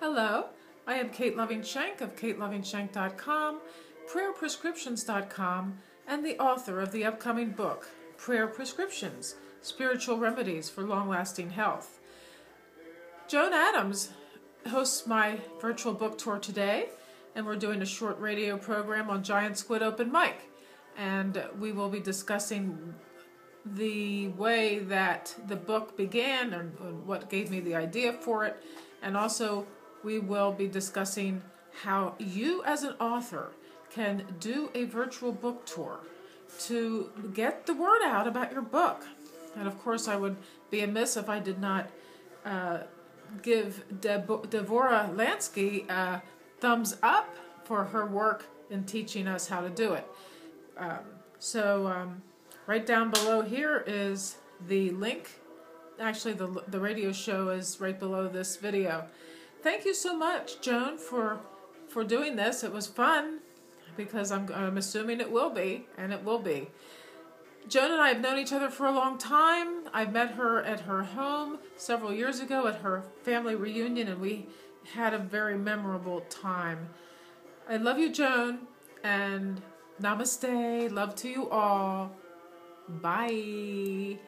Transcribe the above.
Hello, I am Kate Loving Shenk of katelovingshenk.com, prayerprescriptions.com, and the author of the upcoming book, Prayer Prescriptions Spiritual Remedies for Long Lasting Health. Joan Adams hosts my virtual book tour today, and we're doing a short radio program on Giant Squid Open Mic. And we will be discussing the way that the book began and what gave me the idea for it, and also we will be discussing how you, as an author, can do a virtual book tour to get the word out about your book. And of course, I would be amiss if I did not uh, give Deb- Devorah Lansky a thumbs up for her work in teaching us how to do it. Um, so, um, right down below here is the link. Actually, the, the radio show is right below this video. Thank you so much, Joan, for for doing this. It was fun because I'm I'm assuming it will be, and it will be. Joan and I have known each other for a long time. I met her at her home several years ago at her family reunion, and we had a very memorable time. I love you, Joan, and namaste. Love to you all. Bye.